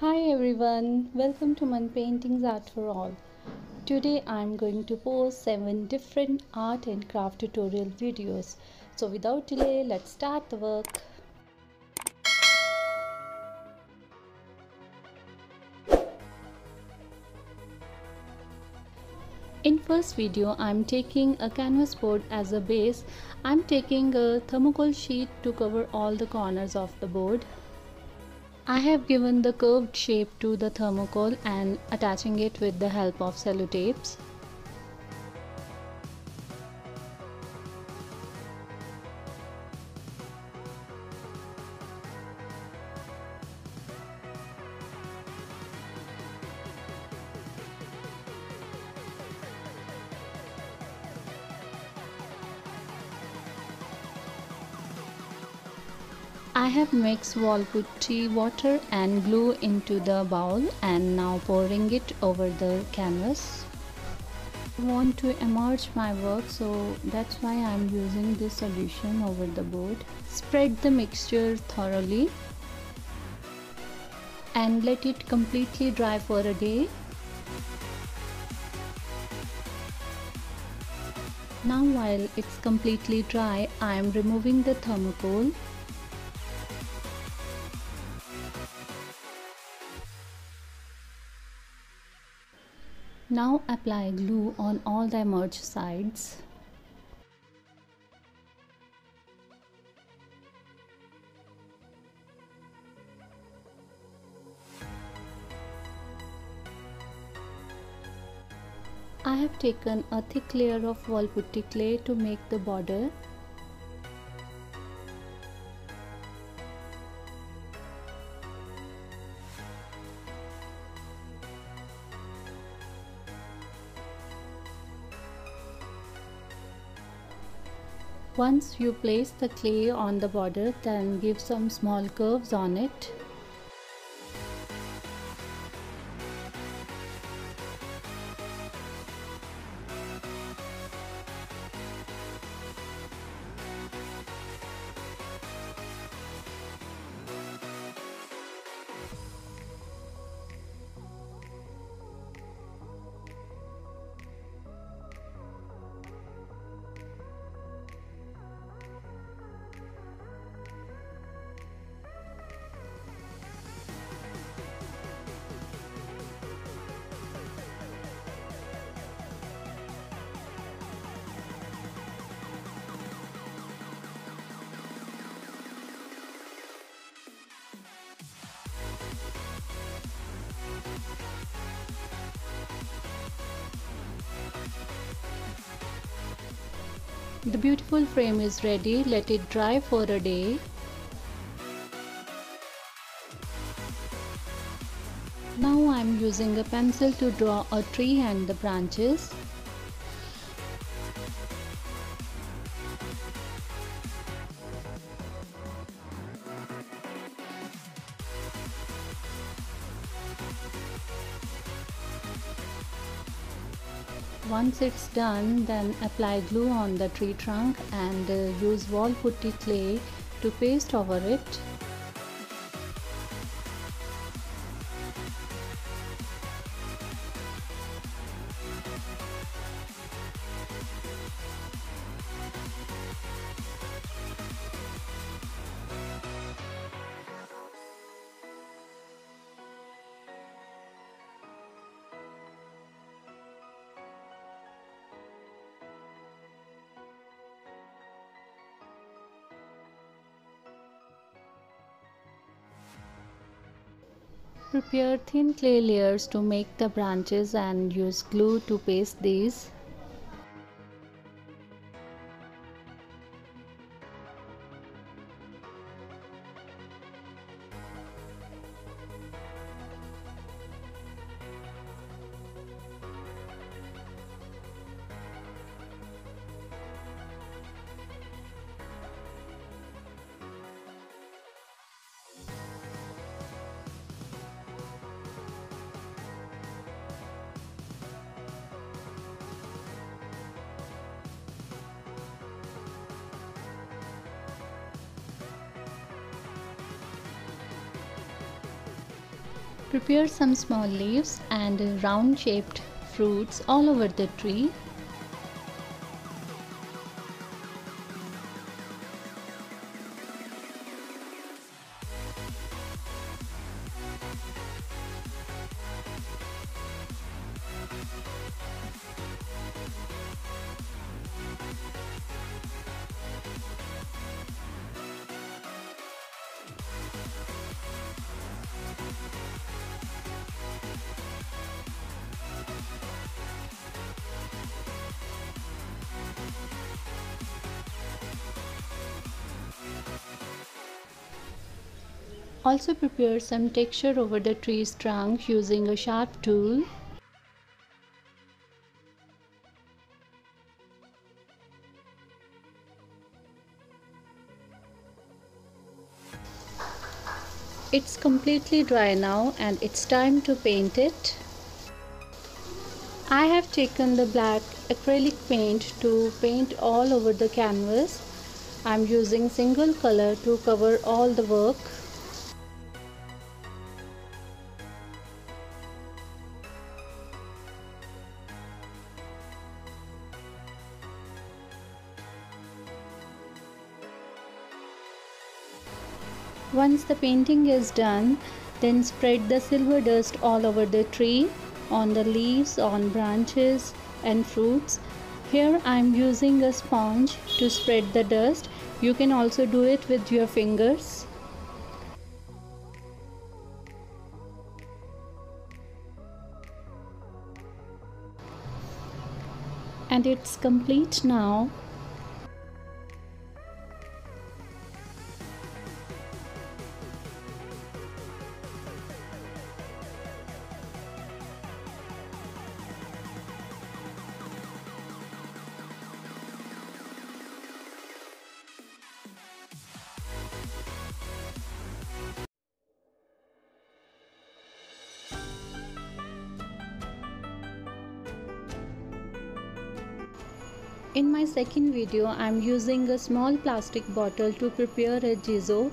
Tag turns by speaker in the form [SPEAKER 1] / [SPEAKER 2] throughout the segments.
[SPEAKER 1] Hi everyone, welcome to Man Paintings Art for All. Today I'm going to post 7 different art and craft tutorial videos. So without delay, let's start the work. In first video, I'm taking a canvas board as a base. I'm taking a thermocol sheet to cover all the corners of the board. I have given the curved shape to the thermocol and attaching it with the help of sellotapes. Have mixed wall putty water and glue into the bowl and now pouring it over the canvas. I want to emerge my work so that's why I am using this solution over the board. Spread the mixture thoroughly and let it completely dry for a day. Now while it's completely dry, I am removing the thermocol Now apply glue on all the merged sides. I have taken a thick layer of wall putty clay to make the border Once you place the clay on the border then give some small curves on it. The beautiful frame is ready. Let it dry for a day. Now I am using a pencil to draw a tree and the branches. Once it's done, then apply glue on the tree trunk and uh, use wall putty clay to paste over it. Prepare thin clay layers to make the branches and use glue to paste these. Prepare some small leaves and round shaped fruits all over the tree Also prepare some texture over the tree's trunk using a sharp tool. It's completely dry now and it's time to paint it. I have taken the black acrylic paint to paint all over the canvas. I'm using single color to cover all the work. The painting is done, then spread the silver dust all over the tree, on the leaves, on branches and fruits. Here I am using a sponge to spread the dust. You can also do it with your fingers. And it's complete now. Second video, I am using a small plastic bottle to prepare a jizo.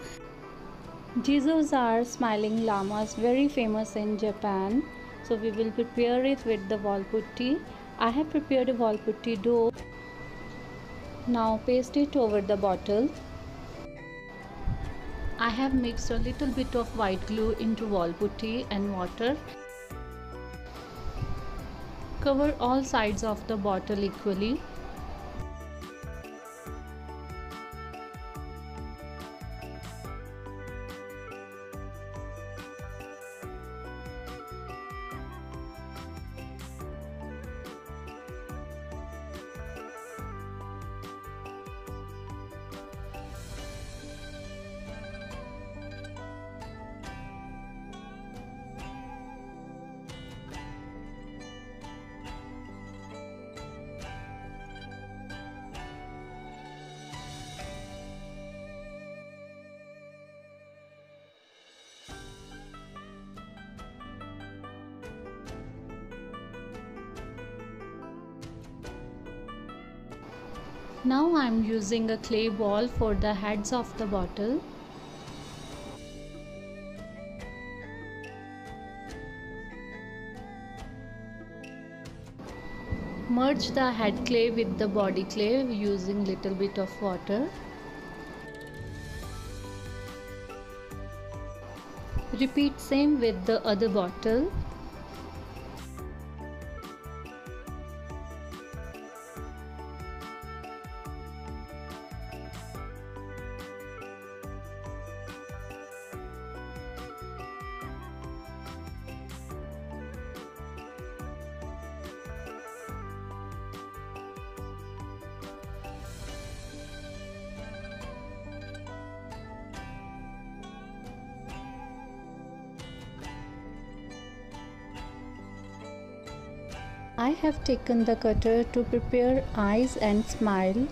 [SPEAKER 1] Jizos are smiling lamas, very famous in Japan. So we will prepare it with the wall. I have prepared a wall dough. Now paste it over the bottle. I have mixed a little bit of white glue into wall and water. Cover all sides of the bottle equally. Using a clay ball for the heads of the bottle. Merge the head clay with the body clay using little bit of water. Repeat same with the other bottle. I have taken the cutter to prepare eyes and smile.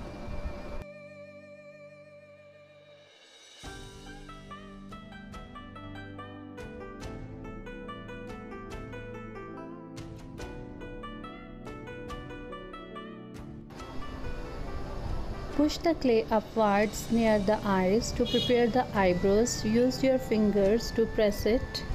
[SPEAKER 1] Push the clay upwards near the eyes to prepare the eyebrows. Use your fingers to press it.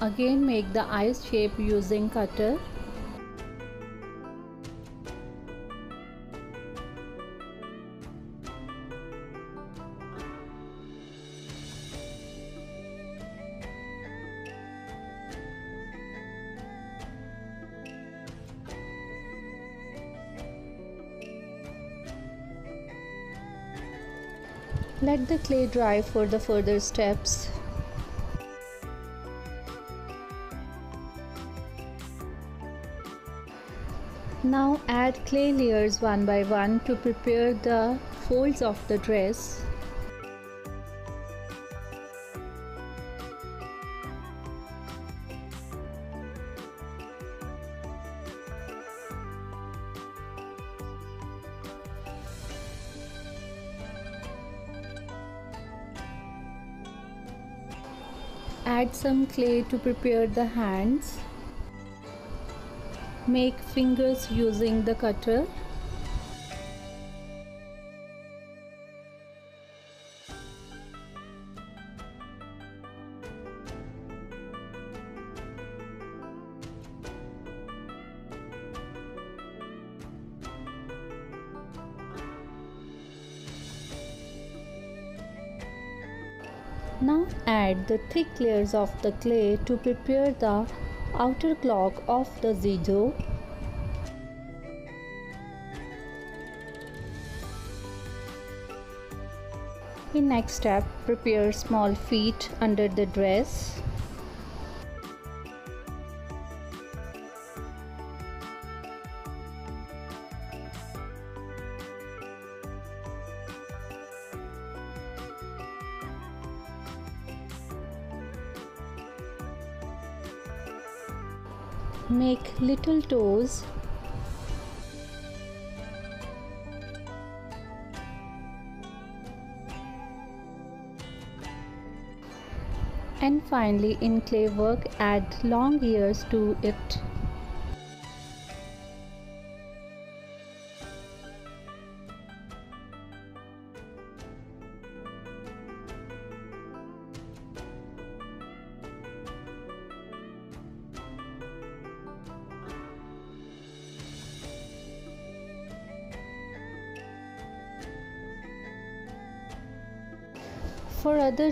[SPEAKER 1] Again make the eyes shape using cutter. Let the clay dry for the further steps. Now add clay layers one by one to prepare the folds of the dress. Add some clay to prepare the hands. Make fingers using the cutter. Now add the thick layers of the clay to prepare the outer clock of the zizou. In next step, prepare small feet under the dress. Little toes. And finally in clay work add long ears to it.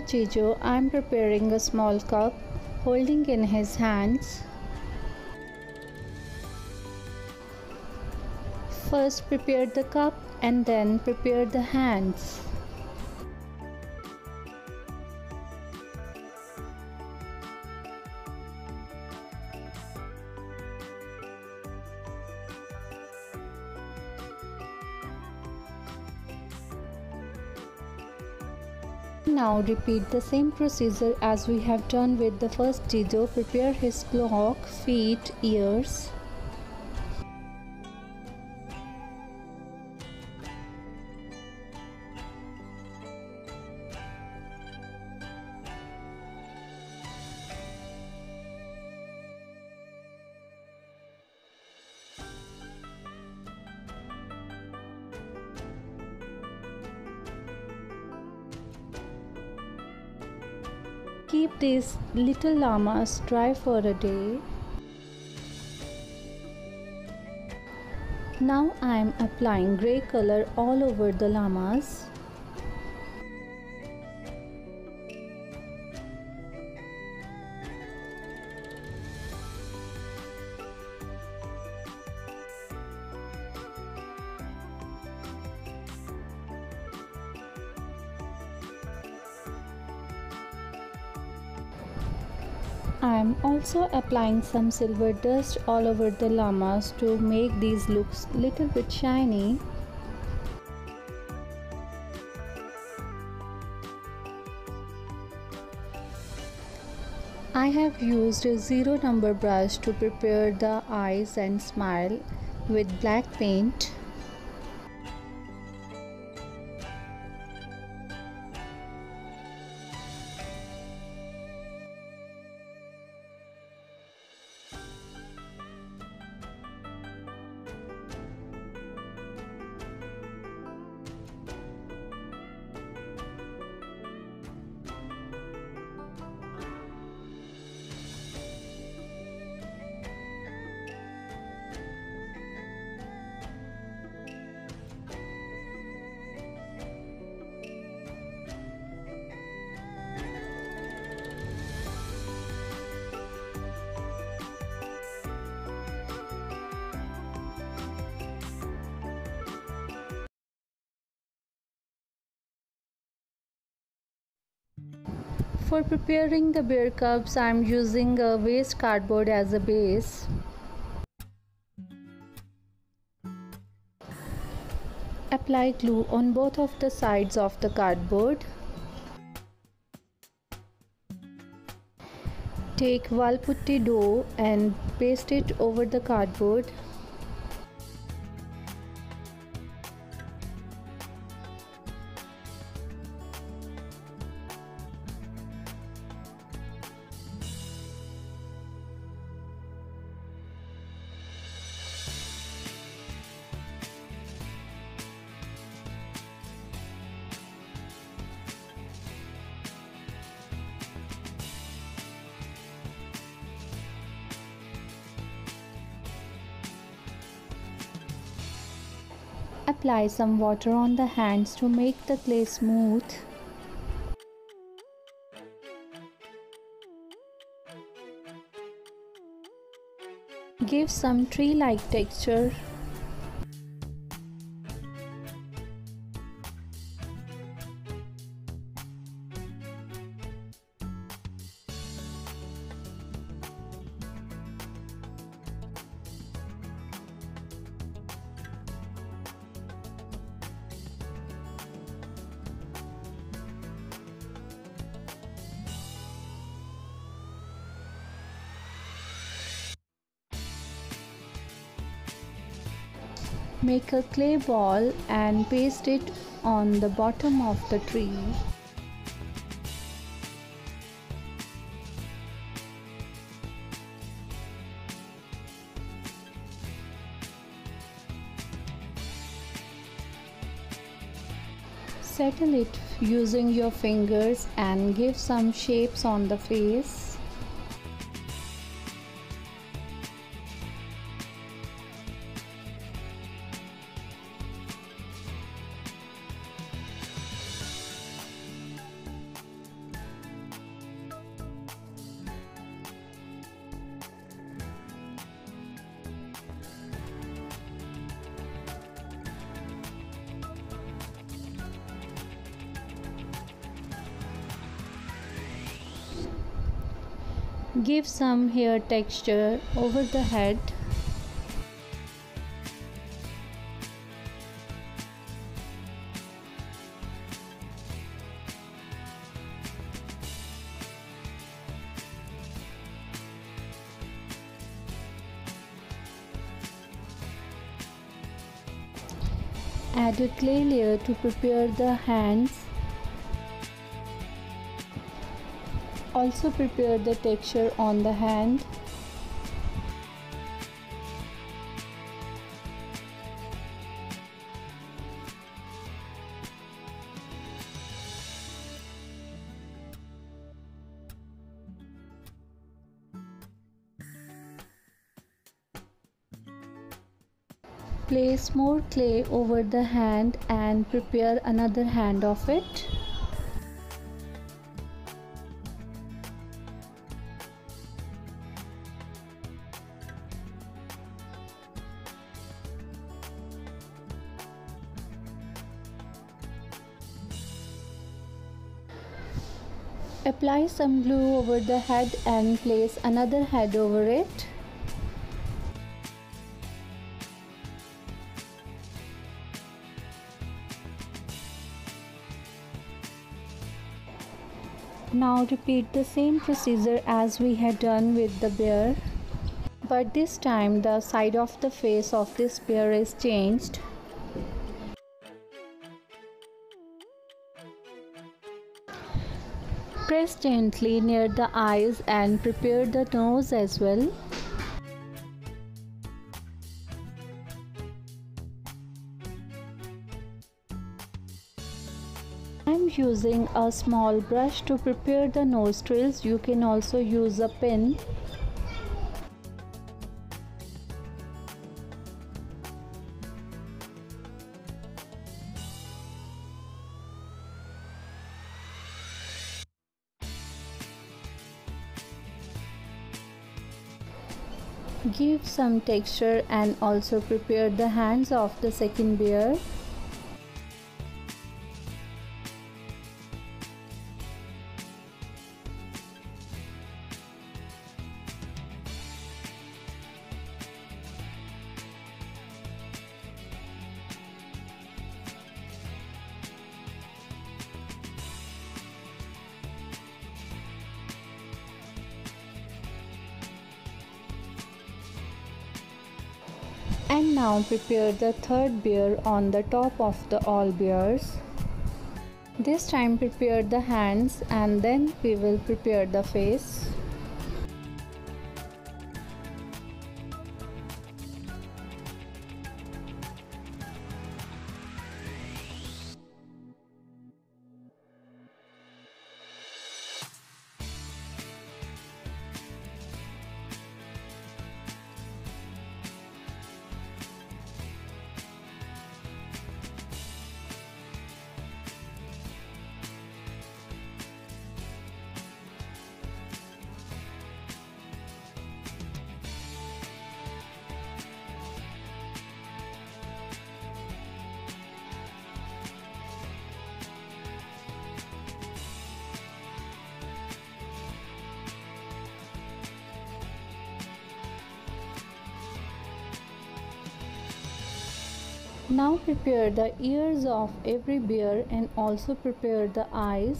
[SPEAKER 1] For other zizou, I am preparing a small cup holding in his hands. First prepare the cup and then prepare the hands. Now repeat the same procedure as we have done with the first zizou. Prepare his clock, feet, ears. These little lamas dry for a day. Now I am applying grey color all over the lamas. Applying some silver dust all over the lamas to make these looks little bit shiny. I have used a zero number brush to prepare the eyes and smile with black paint. For preparing the bear cubs, I am using a waste cardboard as a base. Apply glue on both of the sides of the cardboard. Take wall putty dough and paste it over the cardboard. Apply some water on the hands to make the clay smooth. Give some tree-like texture Make a clay ball and paste it on the bottom of the tree. Settle it using your fingers and give some shapes on the face. Give some hair texture over the head. Add a clay layer to prepare the hands also prepare the texture on the hand Place more clay over the hand and prepare another hand of it. Apply some glue over the head and place another head over it. Now repeat the same procedure as we had done with the bear. But this time the side of the face of this bear is changed. Press gently near the eyes and prepare the nose as well. I'm using a small brush to prepare the nostrils. You can also use a pin some texture and also prepare the hands of the second bear prepare the third bear on the top of the all bears. This time prepare the hands and then we will prepare the face. Prepare the ears of every bear and also prepare the eyes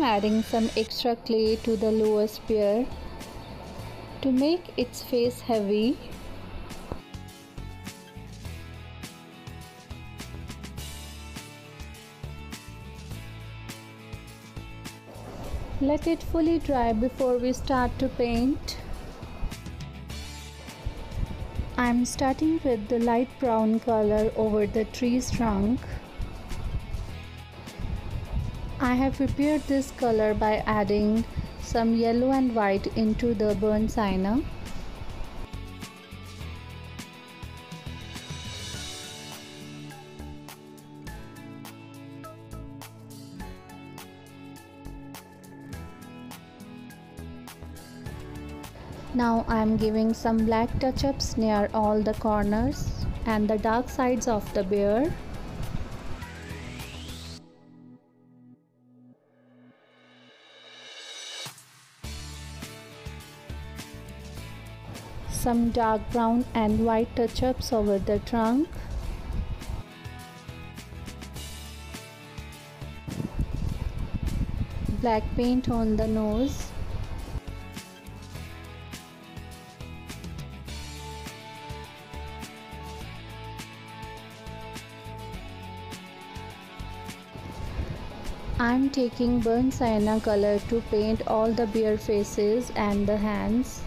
[SPEAKER 1] am adding some extra clay to the lower spear to make its face heavy. Let it fully dry before we start to paint. I am starting with the light brown color over the tree's trunk. I have prepared this color by adding some yellow and white into the burnt sienna. Now I am giving some black touch-ups near all the corners and the dark sides of the bear. Some dark brown and white touch-ups over the trunk. Black paint on the nose. I'm taking burnt sienna color to paint all the bear faces and the hands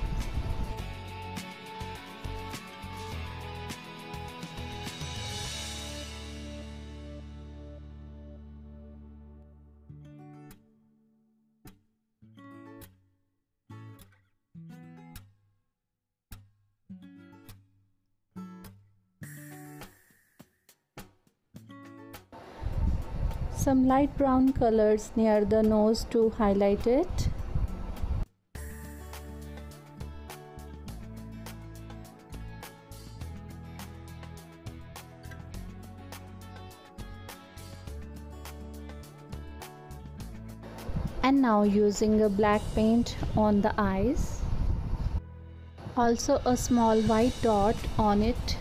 [SPEAKER 1] some light brown colors near the nose to highlight it. And now using a black paint on the eyes. Also a small white dot on it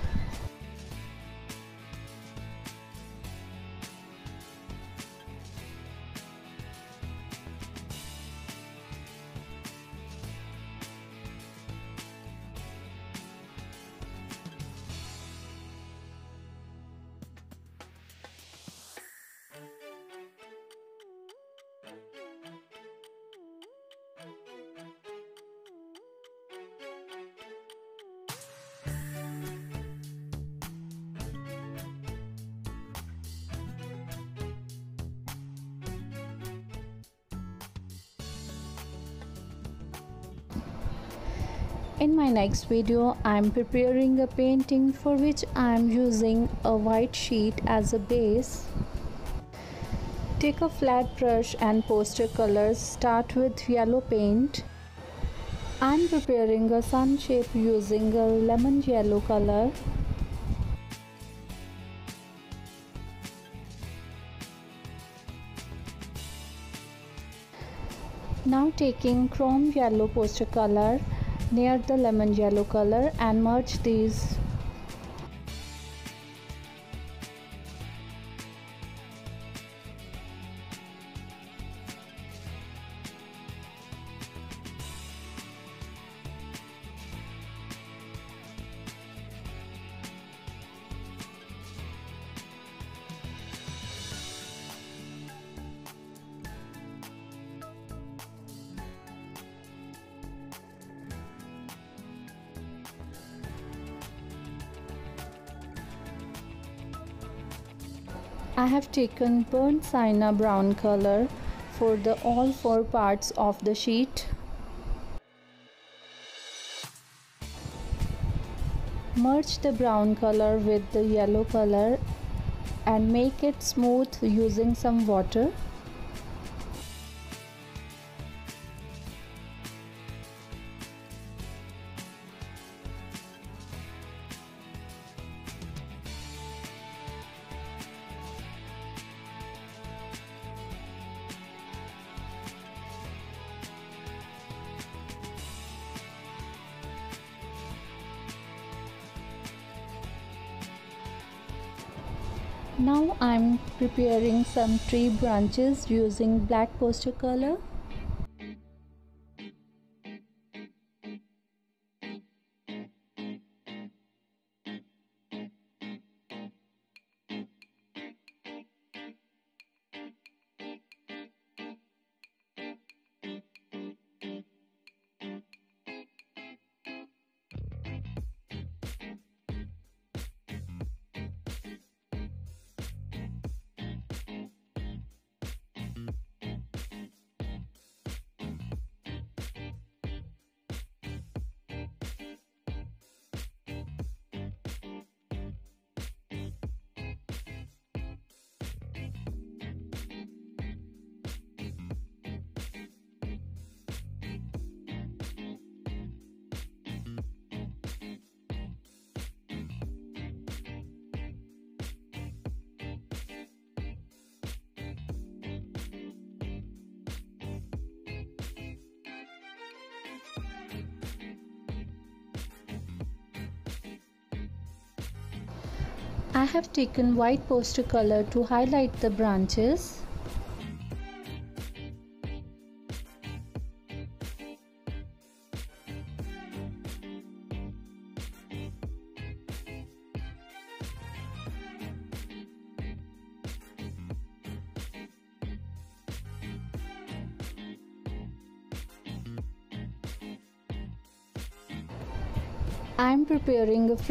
[SPEAKER 1] In my next video, I am preparing a painting for which I am using a white sheet as a base. Take a flat brush and poster colors. Start with yellow paint. I am preparing a sun shape using a lemon yellow color. Now taking chrome yellow poster color near the lemon yellow color and merge these have taken burnt sienna brown color for the all four parts of the sheet. Merge the brown color with the yellow color and make it smooth using some water. Preparing some tree branches using black poster color. I have taken white poster color to highlight the branches.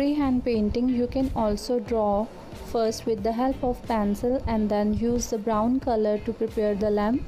[SPEAKER 1] Freehand painting. You can also draw first with the help of pencil and then use the brown color to prepare the lamp.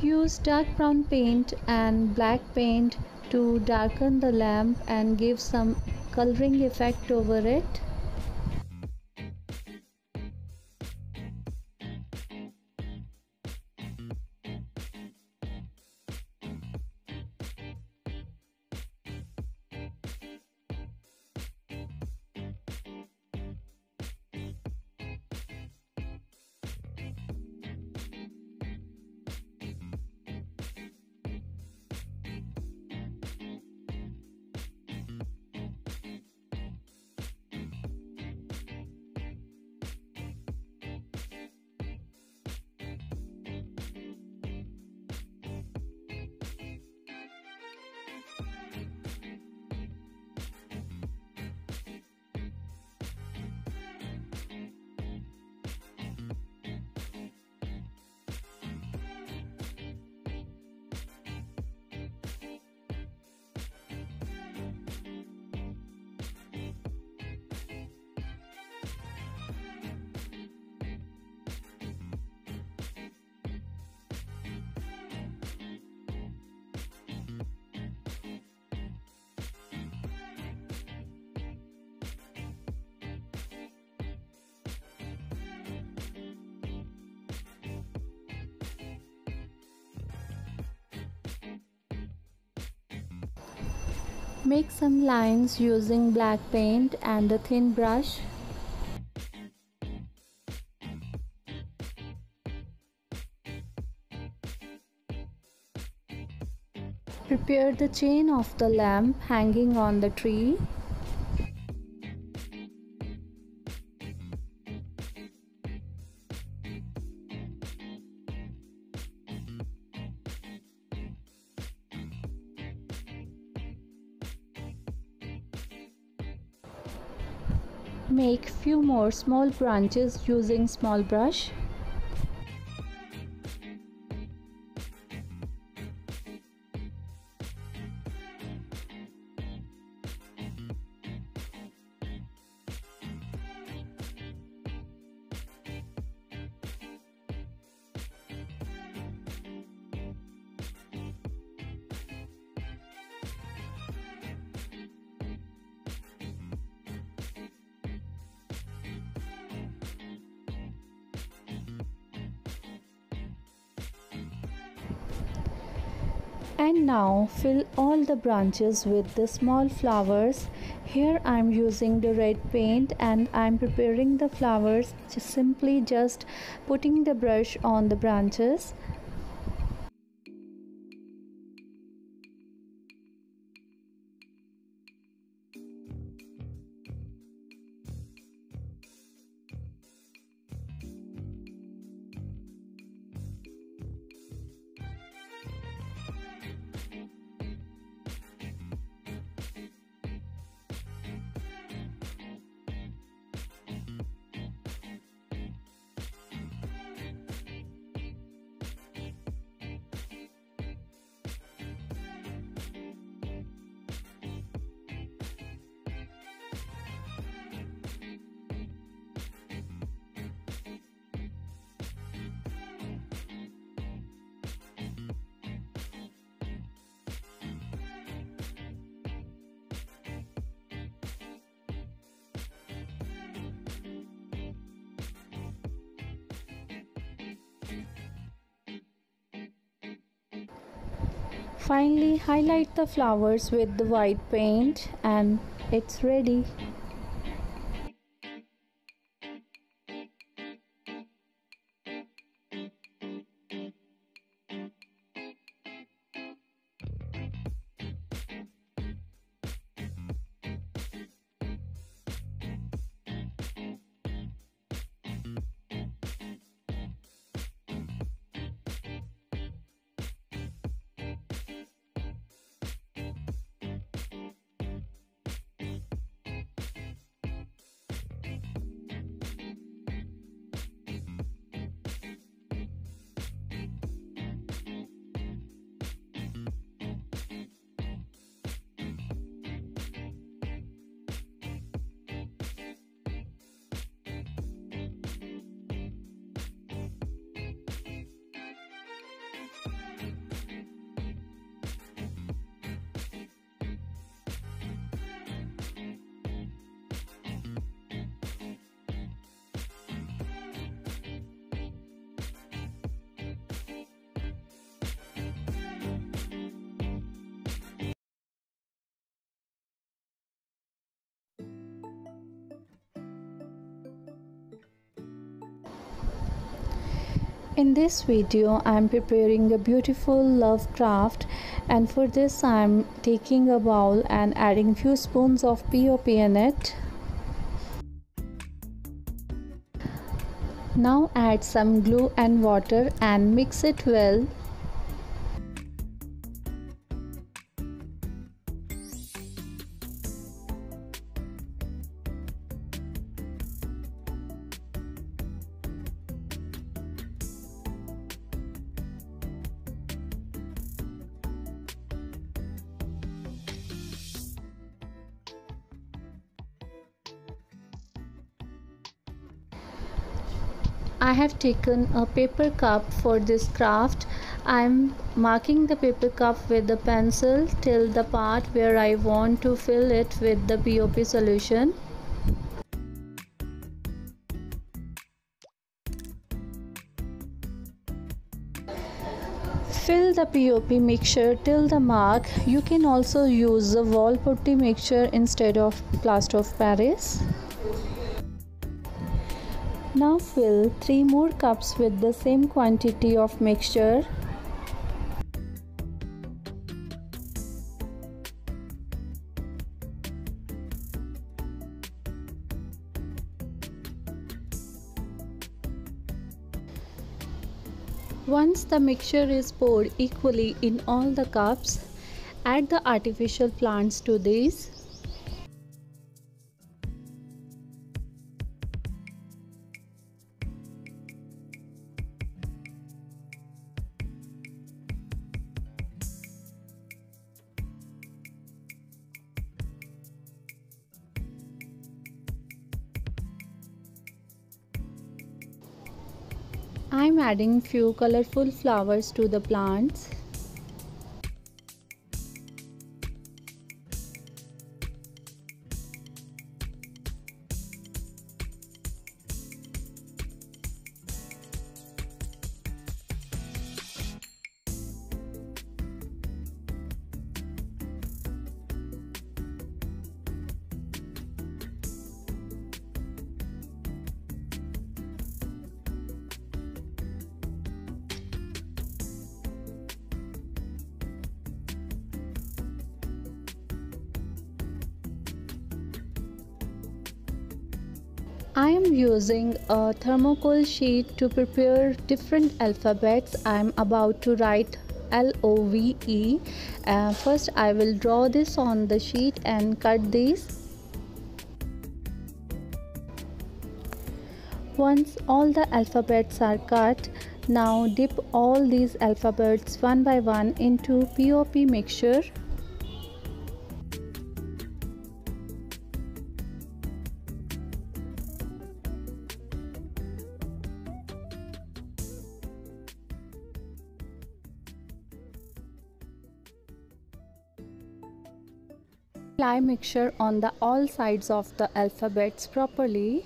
[SPEAKER 1] Use dark brown paint and black paint to darken the lamp and give some coloring effect over it. Make some lines using black paint and a thin brush. Prepare the chain of the lamp hanging on the tree. More small branches using small brush. Fill all the branches with the small flowers. Here i'm using the red paint and i'm preparing the flowers just simply just putting the brush on the branches highlight the flowers with the white paint and it's ready. In this video I am preparing a beautiful love craft and for this I am taking a bowl and adding few spoons of POP in it. Now add some glue and water and mix it well have taken a paper cup for this craft. I am marking the paper cup with the pencil till the part where I want to fill it with the POP solution. Fill the POP mixture till the mark. You can also use the wall putty mixture instead of plaster of Paris. Now fill 3 more cups with the same quantity of mixture. Once the mixture is poured equally in all the cups, add the artificial plants to these. I'm adding few colorful flowers to the plants. Using a thermocol sheet to prepare different alphabets. I am about to write L-O-V-E. Uh, first I will draw this on the sheet and cut these. Once all the alphabets are cut, now dip all these alphabets one by one into POP mixture. Apply mixture on the all sides of the alphabets properly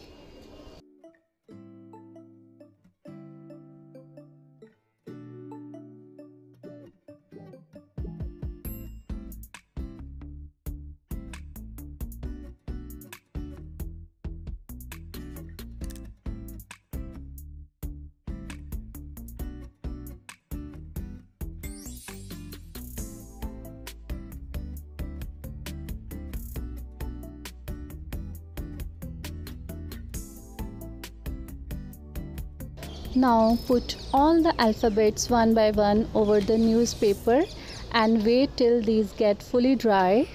[SPEAKER 1] Now put all the alphabets one by one over the newspaper and wait till these get fully dry.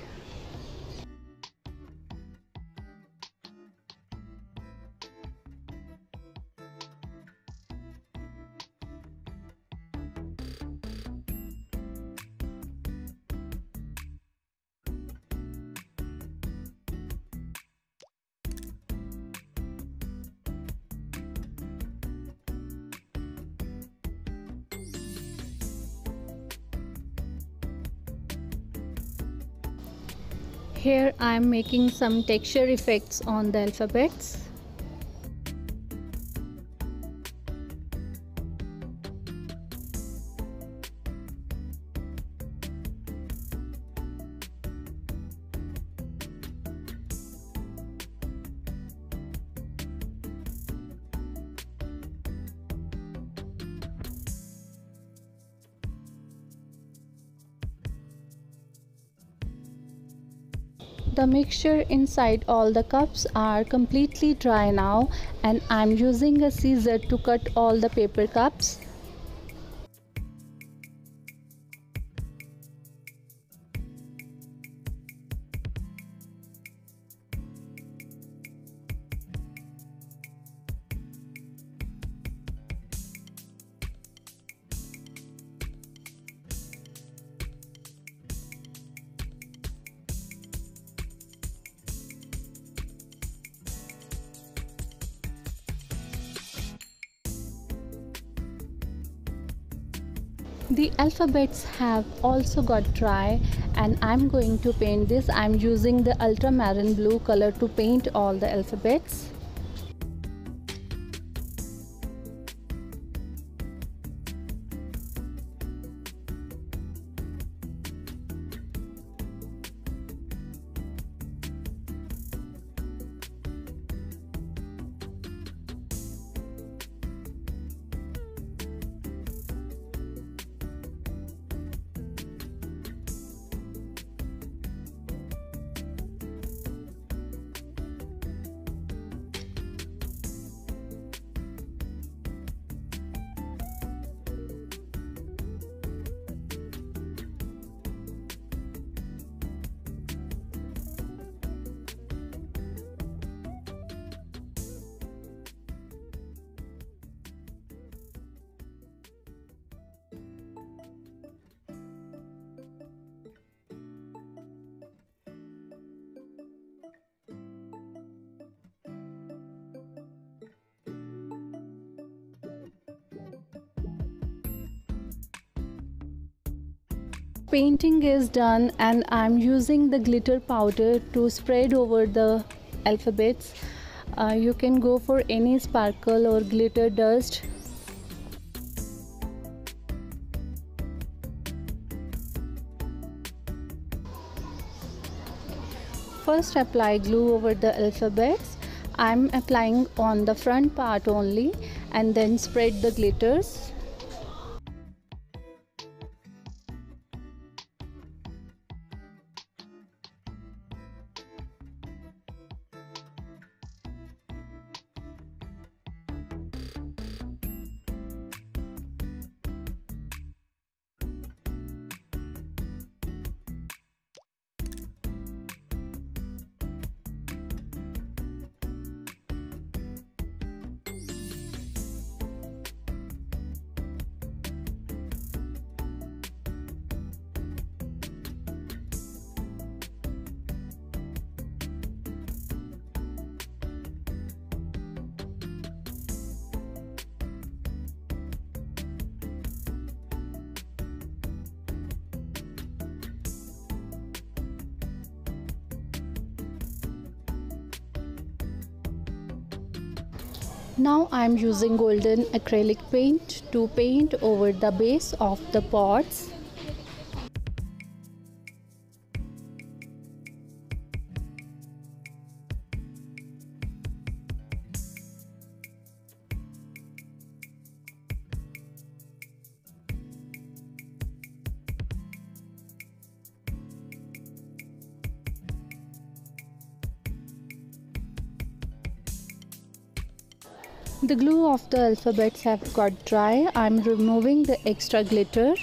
[SPEAKER 1] Here I am making some texture effects on the alphabets. Mixture inside all the cups are completely dry now and I'm using a scissor to cut all the paper cups alphabets have also got dry and I'm going to paint this. I'm using the ultramarine blue color to paint all the alphabets painting is done and I'm using the glitter powder to spread over the alphabets. Uh, you can go for any sparkle or glitter dust. First apply glue over the alphabets. I'm applying on the front part only and then spread the glitters I am using golden acrylic paint to paint over the base of the pots. The glue of the alphabets have got dry. I'm removing the extra glitter.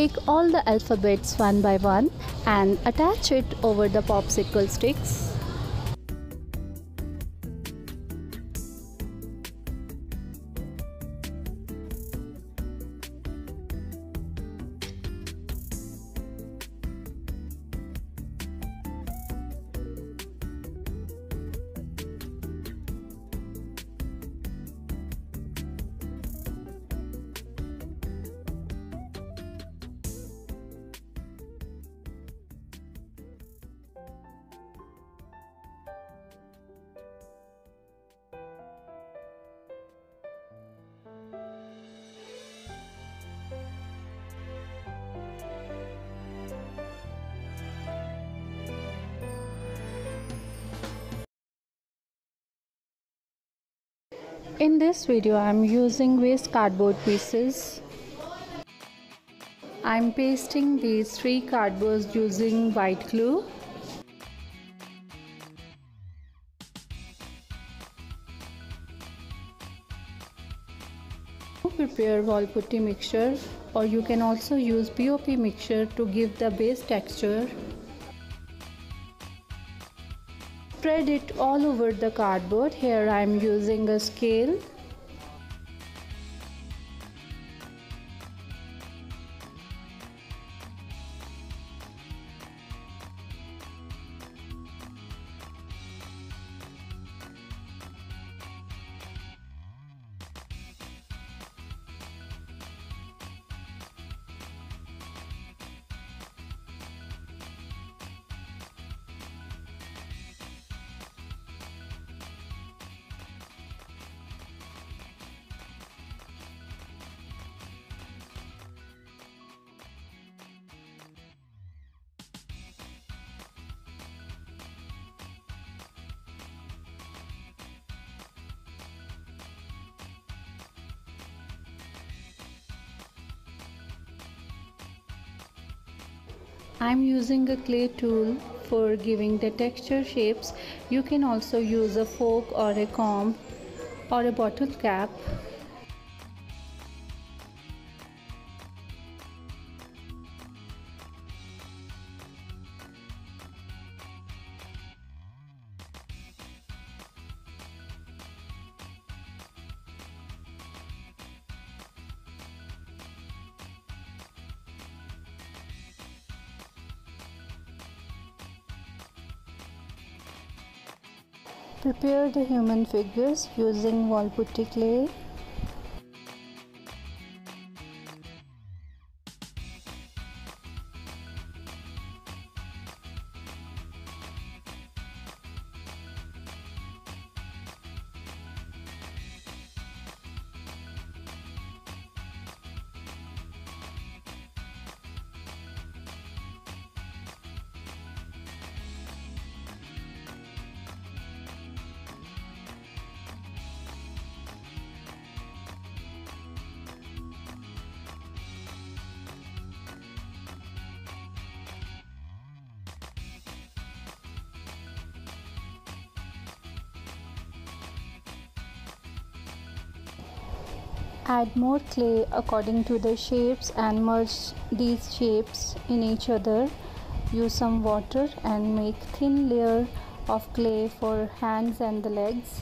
[SPEAKER 1] Take all the alphabets one by one and attach it over the popsicle sticks. This video I am using waste cardboard pieces. I am pasting these three cardboards using white glue. Prepare wall putty mixture or you can also use POP mixture to give the base texture. Spread it all over the cardboard. Here I am using a scale I'm using a clay tool for giving the texture shapes. You can also use a fork or a comb or a bottle cap the human figures using wall putty clay. Add more clay according to the shapes and merge these shapes in each other. Use some water and make thin layer of clay for hands and the legs.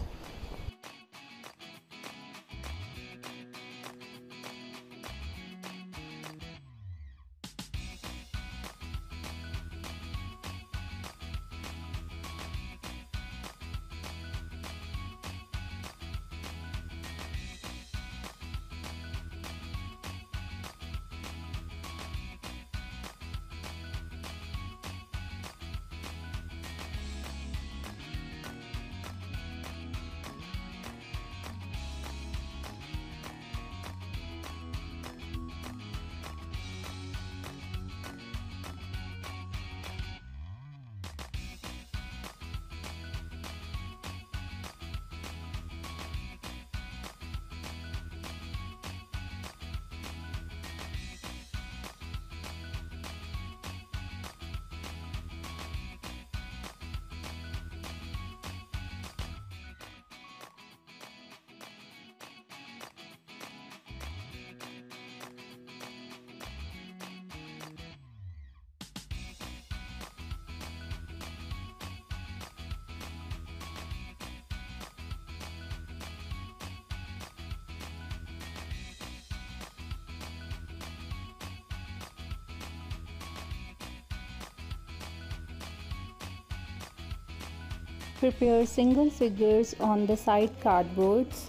[SPEAKER 1] Prepare single figures on the side cardboards.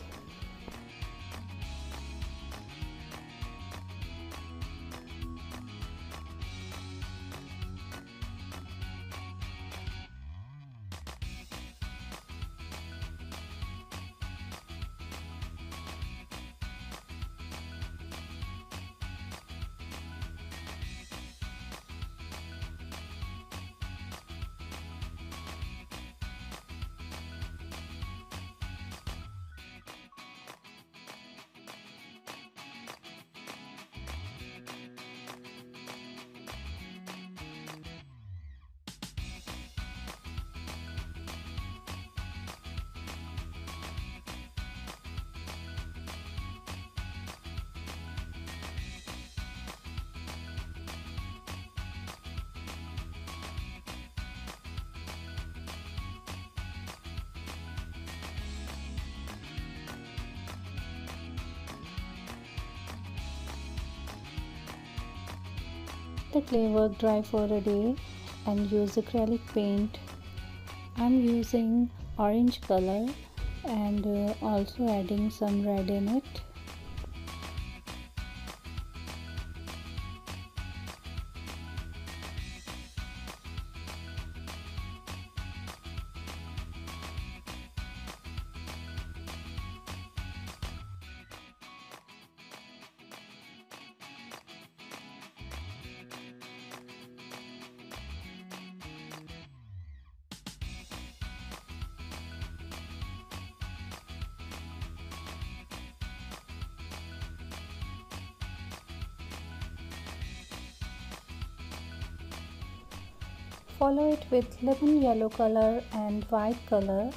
[SPEAKER 1] Let the clay work dry for a day and use acrylic paint. I'm using orange color and uh, also adding some red in it follow it with lemon yellow color and white color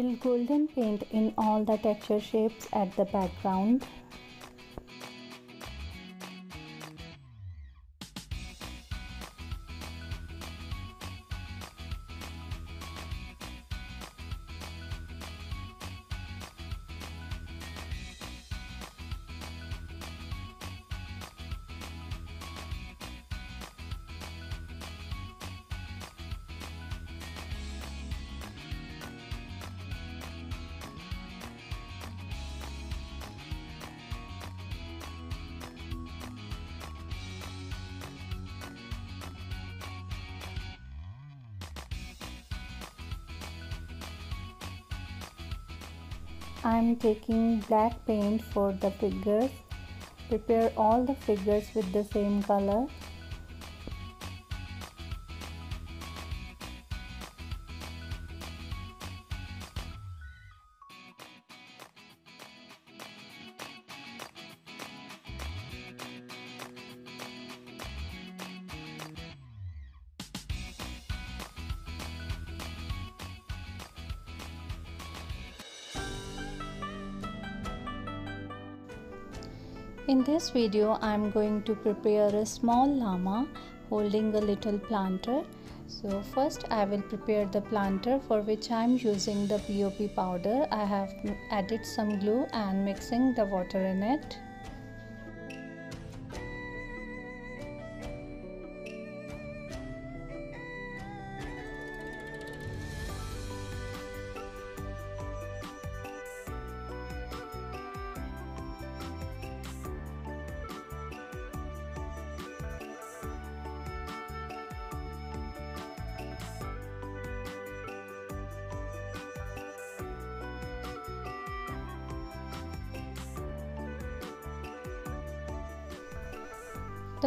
[SPEAKER 1] Fill golden paint in all the texture shapes at the background. I'm taking black paint for the figures. Prepare all the figures with the same color. This video I am going to prepare a small llama holding a little planter. So first I will prepare the planter for which I am using the POP powder. I have added some glue and mixing the water in it.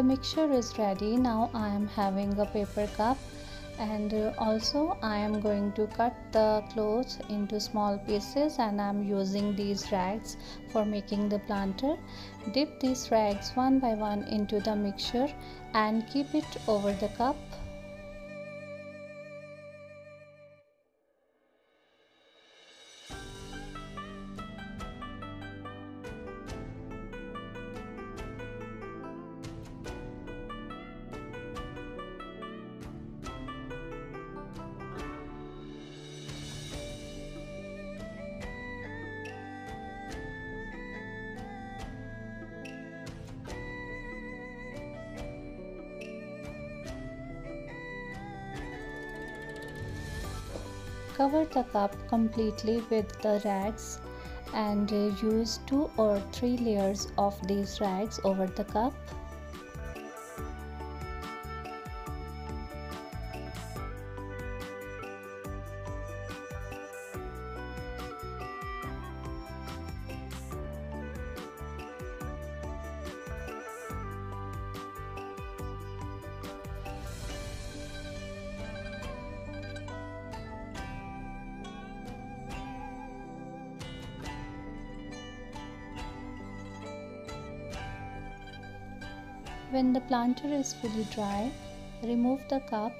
[SPEAKER 1] Mixture is ready. Now I am having a paper cup and also I am going to cut the clothes into small pieces and I am using these rags for making the planter. Dip these rags one by one into the mixture and keep it over the cup Cover the cup completely with the rags and use two or three layers of these rags over the cup. Planter is fully dry, remove the cup.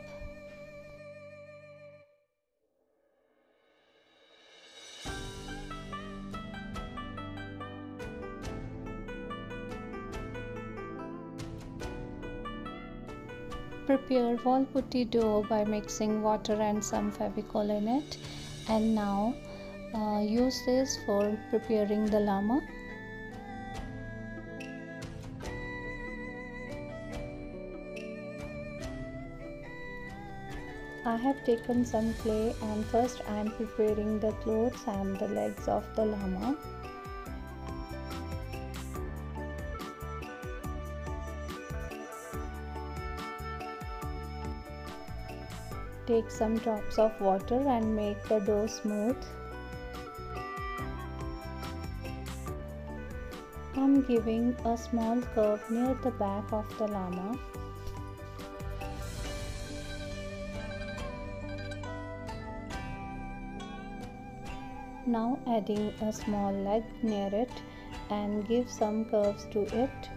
[SPEAKER 1] Prepare wall putty dough by mixing water and some Fevicol in it. And now uh, use this for preparing the lama. Have taken some clay and first I am preparing the clothes and the legs of the lama. Take some drops of water and make the dough smooth. I'm giving a small curve near the back of the lama. Now adding a small leg near it and give some curves to it.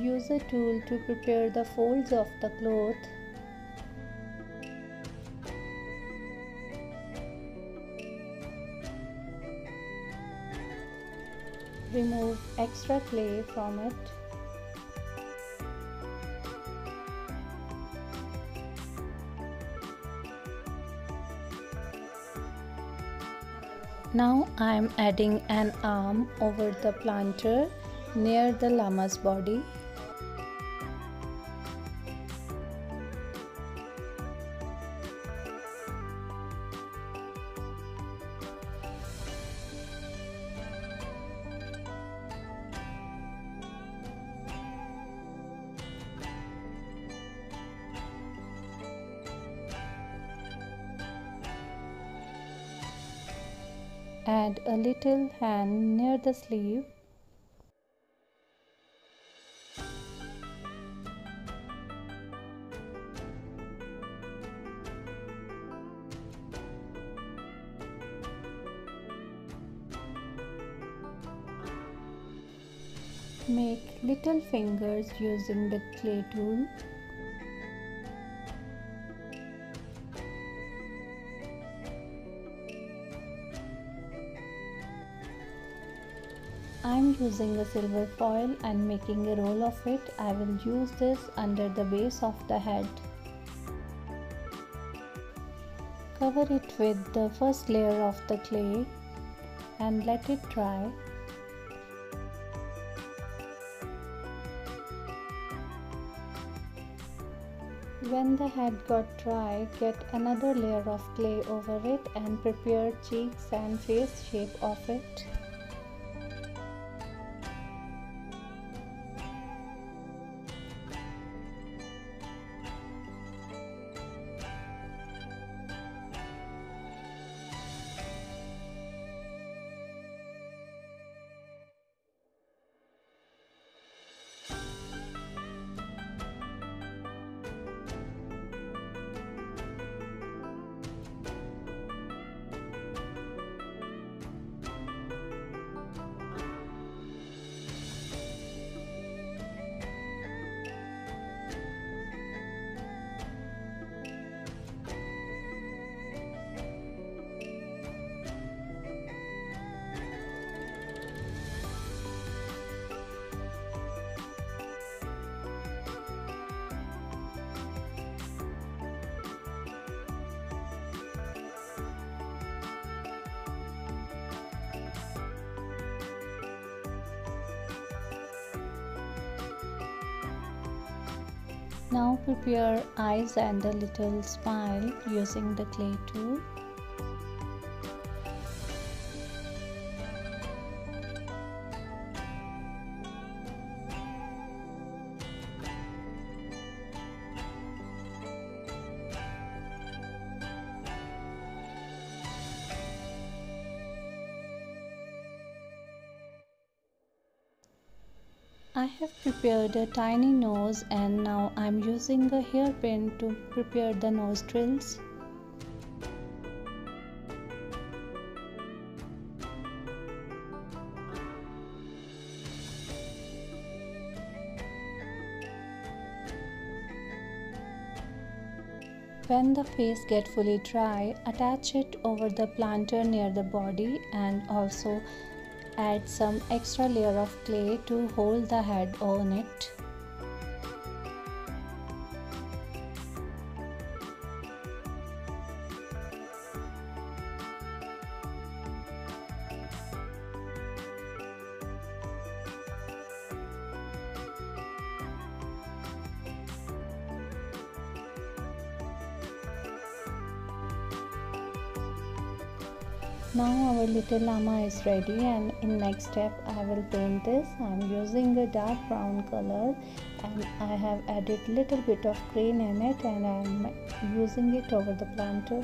[SPEAKER 1] Use a tool to prepare the folds of the cloth. Remove extra clay from it. Now I am adding an arm over the planter near the lama's body. Hand near the sleeve Make little fingers using the clay tool. Using a silver foil and making a roll of it. I will use this under the base of the head. Cover it with the first layer of the clay and let it dry. When the head got dry, get another layer of clay over it and prepare cheeks and face shape of it. Now prepare eyes and a little smile using the clay tool. A tiny nose and now I'm using a hairpin to prepare the nostrils. When the face get fully dry, attach it over the planter near the body and also add some extra layer of clay to hold the head on it. Now our little lama is ready and in next step I will paint this. I'm using a dark brown color and I have added little bit of green in it and I'm using it over the planter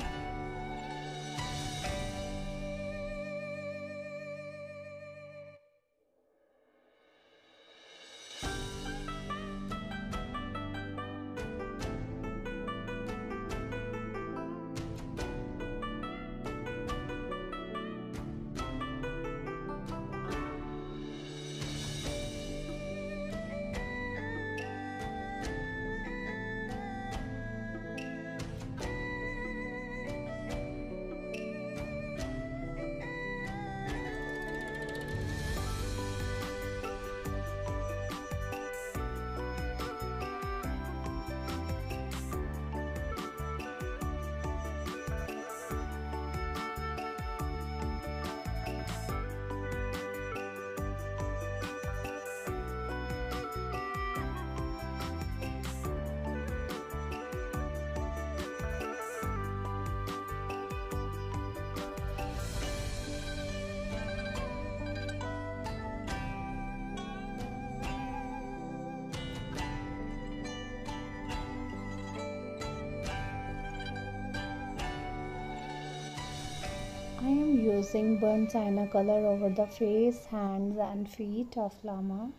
[SPEAKER 1] using burnt sienna color over the face, hands and feet of lama.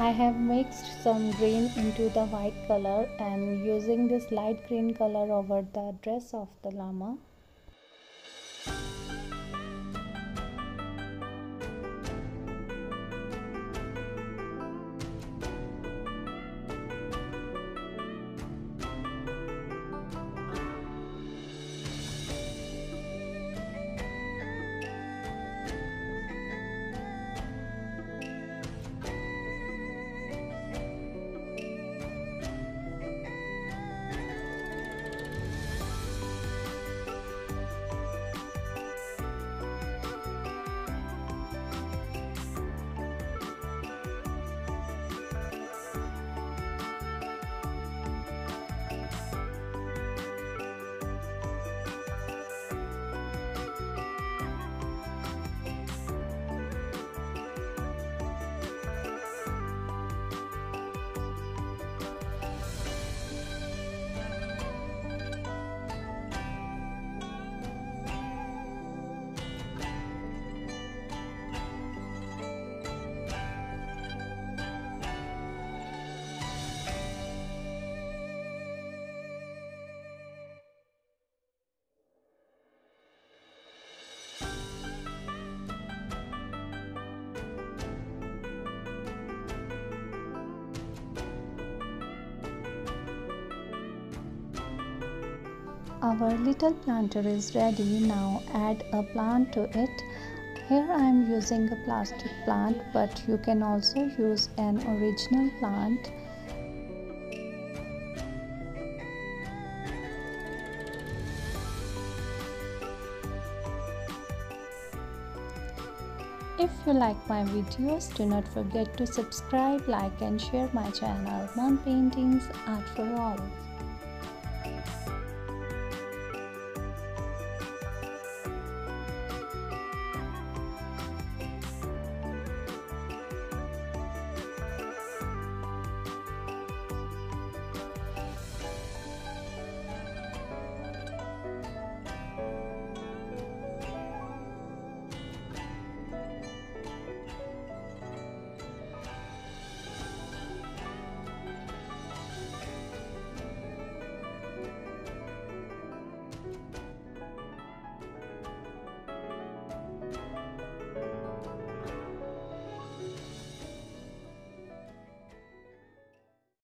[SPEAKER 1] I have mixed some green into the white color and using this light green color over the dress of the lama. Our little planter is ready now. Add a plant to it. Here I am using a plastic plant but you can also use an original plant. If you like my videos, do not forget to subscribe, like and share my channel, Mon Paintings Art for All.